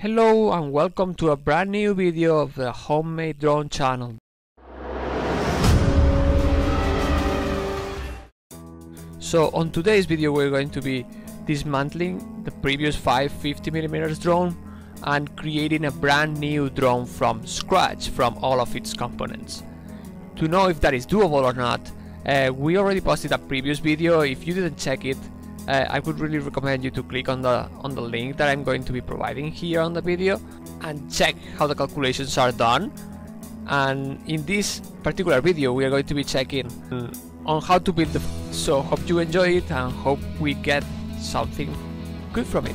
Hello and welcome to a brand new video of the Homemade Drone channel. So on today's video we're going to be dismantling the previous 550mm drone and creating a brand new drone from scratch from all of its components. To know if that is doable or not, uh, we already posted a previous video, if you didn't check it, uh, I would really recommend you to click on the on the link that I'm going to be providing here on the video and check how the calculations are done. And in this particular video we are going to be checking on how to build the so hope you enjoy it and hope we get something good from it.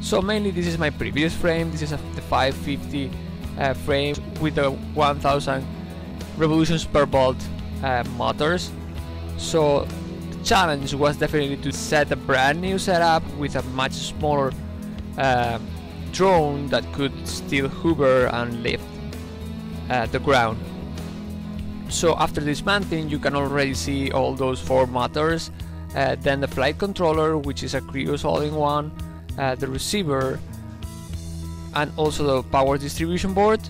So mainly this is my previous frame. This is a, the 550 uh, frame with the 1000 revolutions per volt uh, motors. So challenge was definitely to set a brand new setup with a much smaller uh, drone that could still hover and lift uh, the ground. So after dismantling you can already see all those four motors, uh, then the flight controller which is a CRIUS all-in-one, uh, the receiver and also the power distribution board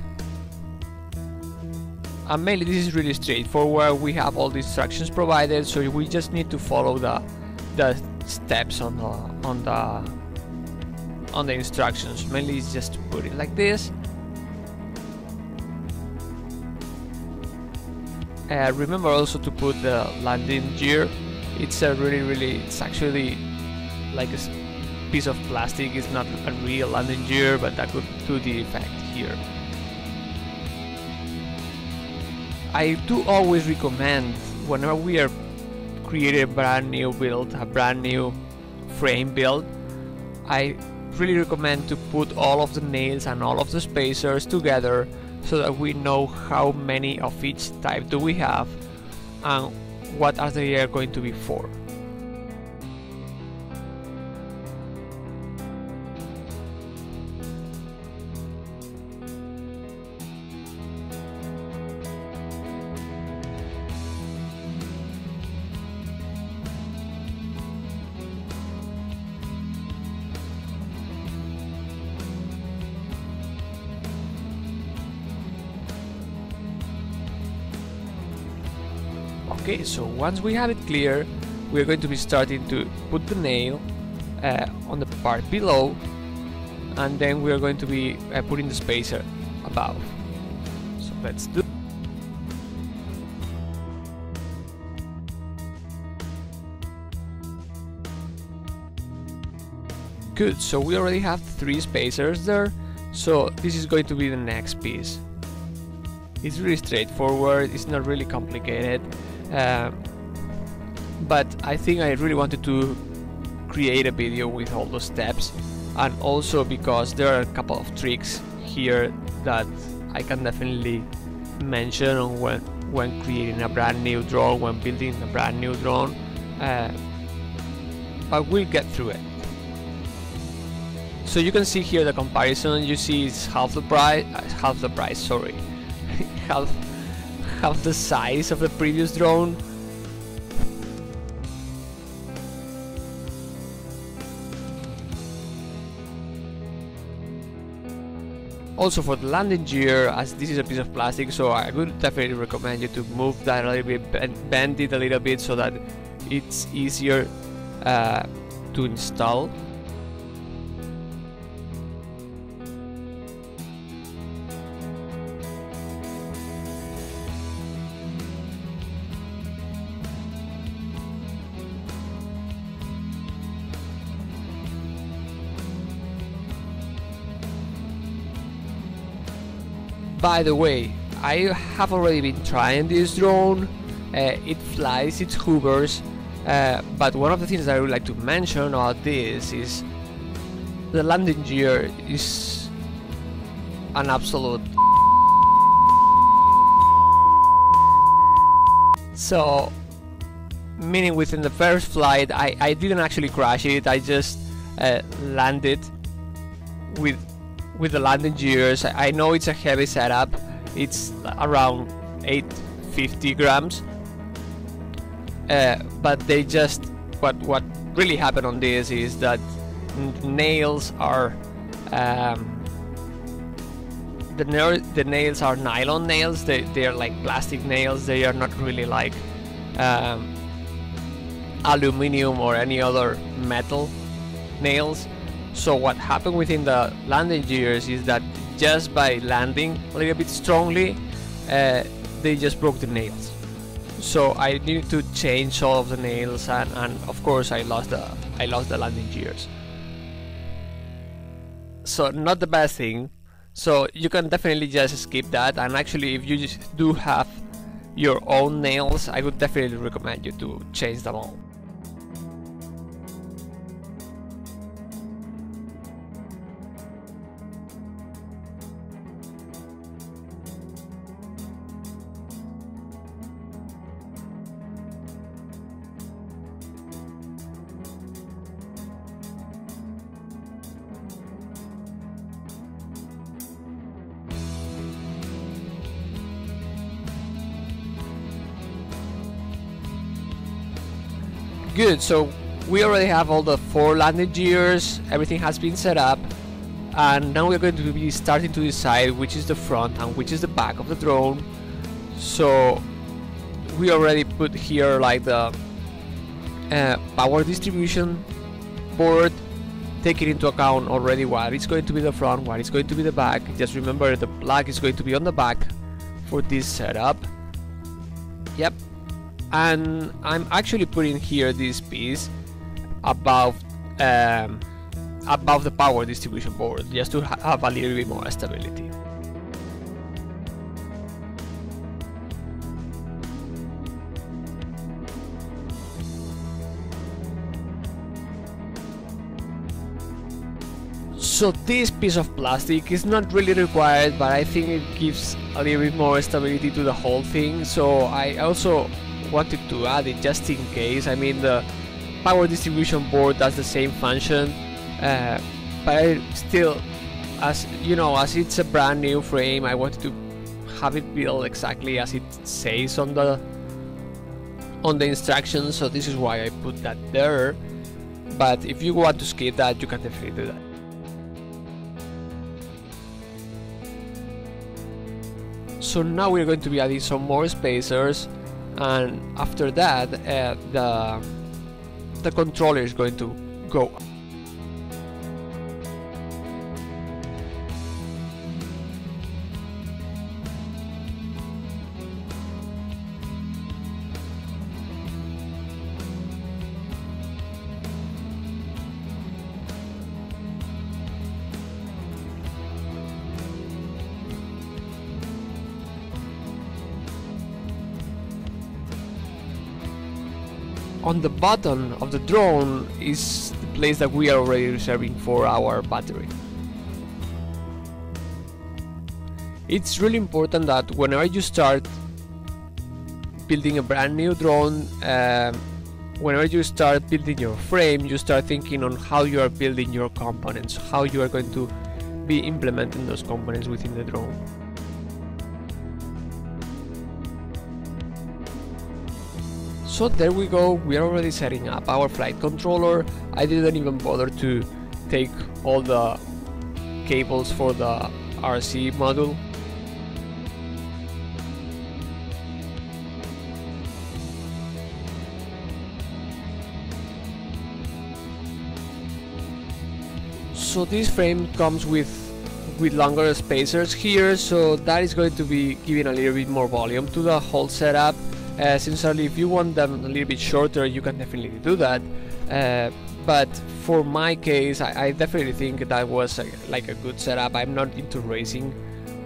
and mainly this is really straightforward. We have all the instructions provided so we just need to follow the the steps on the on the on the instructions. Mainly it's just to put it like this. Uh, remember also to put the landing gear. It's a really really it's actually like a piece of plastic. It's not a real landing gear but that could do the effect here I do always recommend whenever we are creating a brand new build, a brand new frame build, I really recommend to put all of the nails and all of the spacers together so that we know how many of each type do we have and what are they going to be for. Okay, so once we have it clear, we're going to be starting to put the nail uh, on the part below and then we're going to be uh, putting the spacer above. So let's do Good, so we already have three spacers there, so this is going to be the next piece. It's really straightforward, it's not really complicated. Um, but I think I really wanted to create a video with all those steps and also because there are a couple of tricks here that I can definitely mention on when, when creating a brand new drone, when building a brand new drone uh, but we'll get through it. So you can see here the comparison, you see it's half the price, uh, half the price, sorry, half half the size of the previous drone. Also for the landing gear, as this is a piece of plastic, so I would definitely recommend you to move that a little bit, and bend it a little bit so that it's easier uh, to install. By the way, I have already been trying this drone. Uh, it flies, it hovers, uh, but one of the things that I would like to mention about this is the landing gear is an absolute so meaning within the first flight I, I didn't actually crash it I just uh, landed with with the landing gears. I know it's a heavy setup. It's around 850 grams. Uh, but they just what what really happened on this is that nails are um, the, na the nails are nylon nails they, they are like plastic nails they are not really like um, aluminium or any other metal nails so what happened within the landing gears is that just by landing a little bit strongly uh, they just broke the nails. So I needed to change all of the nails and, and of course I lost the I lost the landing gears. So not the best thing. So you can definitely just skip that. And actually if you do have your own nails I would definitely recommend you to change them all Good, so we already have all the four landing gears, everything has been set up, and now we're going to be starting to decide which is the front and which is the back of the drone. So we already put here like the uh, power distribution board, taking into account already what is going to be the front, what is going to be the back. Just remember the black is going to be on the back for this setup. Yep, and I'm actually putting here this piece above um, above the power distribution board just to ha have a little bit more stability. So this piece of plastic is not really required but I think it gives a little bit more stability to the whole thing so I also wanted to add it just in case. I mean, the power distribution board does the same function, uh, but still, as you know, as it's a brand new frame, I wanted to have it built exactly as it says on the on the instructions. So this is why I put that there. But if you want to skip that, you can definitely do that. So now we're going to be adding some more spacers and after that uh, the the controller is going to go on the bottom of the drone is the place that we are already reserving for our battery. It's really important that whenever you start building a brand new drone, uh, whenever you start building your frame, you start thinking on how you are building your components, how you are going to be implementing those components within the drone. So there we go, we are already setting up our flight controller. I didn't even bother to take all the cables for the RC module. So this frame comes with with longer spacers here, so that is going to be giving a little bit more volume to the whole setup uh, sincerely, if you want them a little bit shorter, you can definitely do that. Uh, but for my case, I, I definitely think that was a, like a good setup. I'm not into racing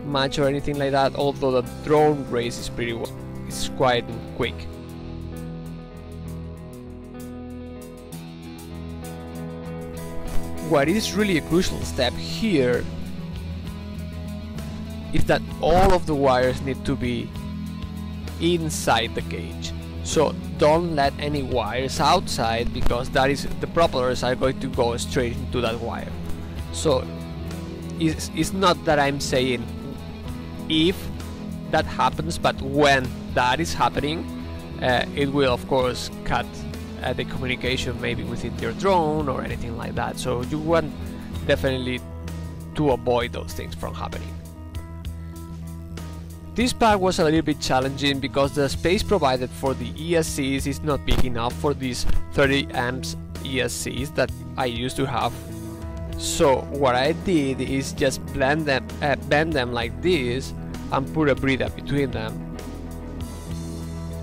much or anything like that, although the drone race is pretty well, it's quite quick. What is really a crucial step here is that all of the wires need to be inside the cage. So don't let any wires outside because that is the propellers are going to go straight into that wire. So it's, it's not that I'm saying if that happens, but when that is happening, uh, it will of course cut uh, the communication maybe within your drone or anything like that. So you want definitely to avoid those things from happening. This part was a little bit challenging because the space provided for the ESCs is not big enough for these 30 amps ESCs that I used to have. So what I did is just blend them, uh, bend them like this and put a breather between them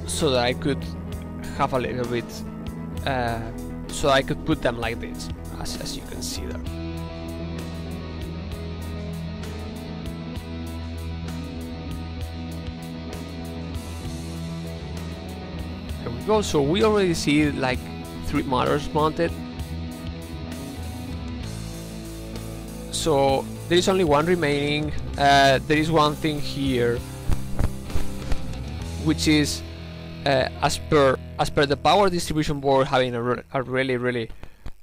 so that I could have a little bit, uh, so I could put them like this, as, as you can see there. Go, so we already see like three motors mounted. So there is only one remaining. Uh, there is one thing here, which is uh, as per as per the power distribution board having a, re a really really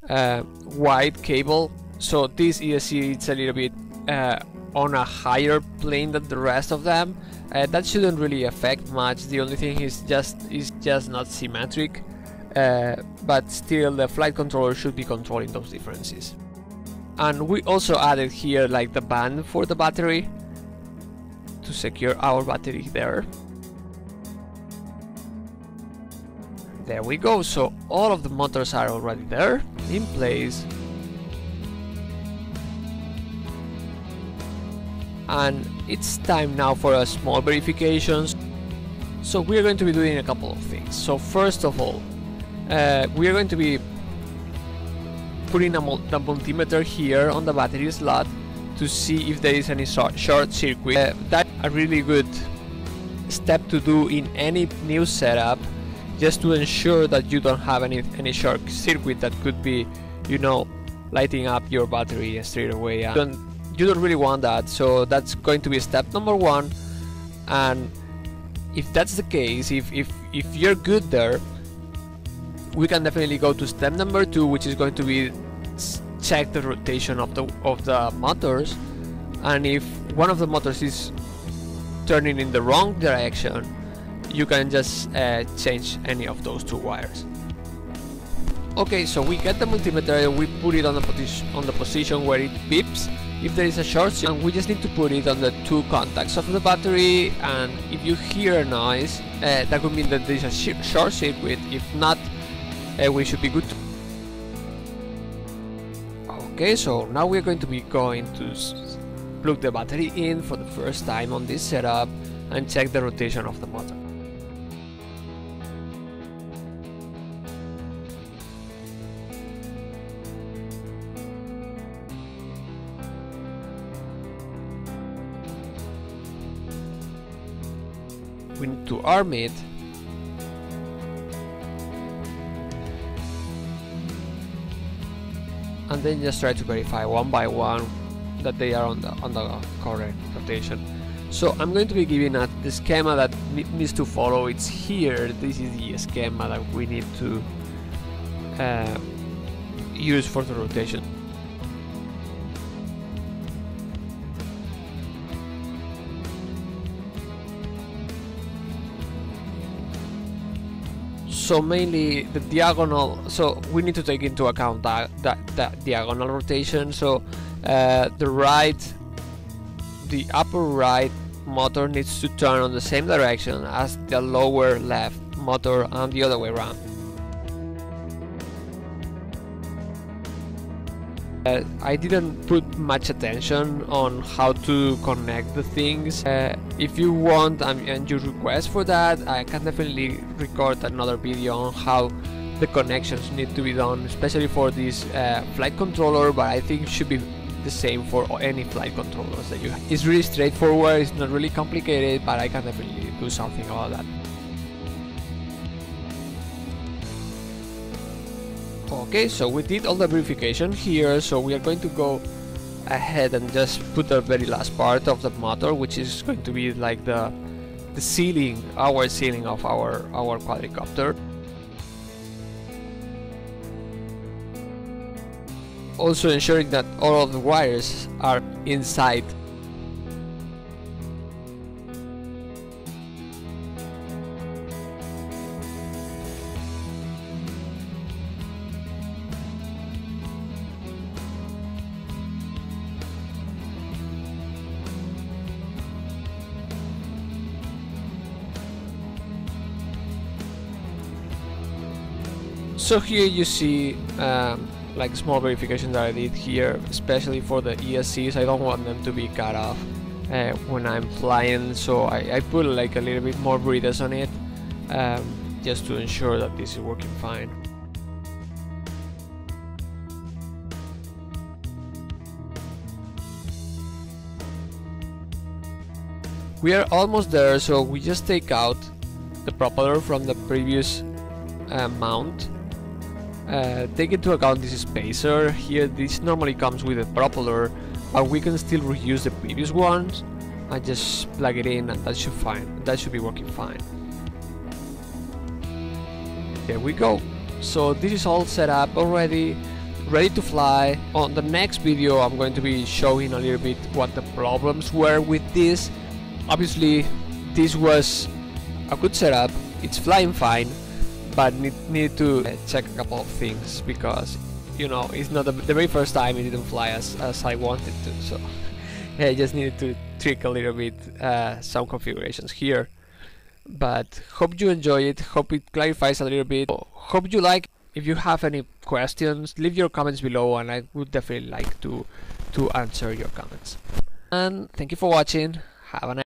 uh, wide cable. So this ESC it's a little bit uh, on a higher plane than the rest of them. Uh, that shouldn't really affect much. The only thing is just is just not symmetric. Uh, but still the flight controller should be controlling those differences. And we also added here like the band for the battery to secure our battery there. There we go, so all of the motors are already there, in place. And it's time now for a small verifications. So we're going to be doing a couple of things. So first of all, uh, we are going to be putting a the multimeter here on the battery slot to see if there is any short, circuit. Uh, that's a really good step to do in any new setup just to ensure that you don't have any any short circuit that could be you know lighting up your battery straight away don't, you don't really want that so that's going to be step number one. And if that's the case if if if you're good there we can definitely go to step number two which is going to be check the rotation of the of the motors. And if one of the motors is turning in the wrong direction you can just uh, change any of those two wires. Okay so we get the multimeter and we put it on the on the position where it beeps if there is a short circuit we just need to put it on the two contacts of the battery and if you hear a noise uh, that could mean that there is a short circuit if not uh, we should be good okay so now we're going to be going to plug the battery in for the first time on this setup and check the rotation of the motor we need to arm it. And then just try to verify one by one that they are on the on the correct rotation. So I'm going to be giving a the schema that needs to follow. It's here. This is the schema that we need to uh, use for the rotation so mainly the diagonal so we need to take into account that that, that diagonal rotation. So uh, the right the upper right motor needs to turn on the same direction as the lower left motor and the other way around Uh, I didn't put much attention on how to connect the things. Uh, if you want um, and you request for that, I can definitely record another video on how the connections need to be done, especially for this uh, flight controller, but I think it should be the same for any flight controllers that you have. It's really straightforward, it's not really complicated, but I can definitely do something about that. Okay so we did all the verification here so we are going to go ahead and just put the very last part of the motor which is going to be like the the ceiling our ceiling of our our quadricopter. Also ensuring that all of the wires are inside so here you see um, like small verifications that I did here especially for the ESCs I don't want them to be cut off uh, when I'm flying so I, I, put like a little bit more breathers on it um, just to ensure that this is working fine. We are almost there so we just take out the propeller from the previous uh, mount uh, take into account this spacer. Here this normally comes with a propeller but we can still reuse the previous ones. And just plug it in and that should fine that should be working fine. There we go. So this is all set up already ready to fly. On the next video I'm going to be showing a little bit what the problems were with this. Obviously this was a good setup. It's flying fine but need, need to check a couple of things because you know it's not the, the very first time it didn't fly as, as I wanted to so I just needed to tweak a little bit uh, some configurations here. But hope you enjoy it. Hope it clarifies a little bit. Hope you like. If you have any questions leave your comments below and I would definitely like to to answer your comments. And thank you for watching. Have a nice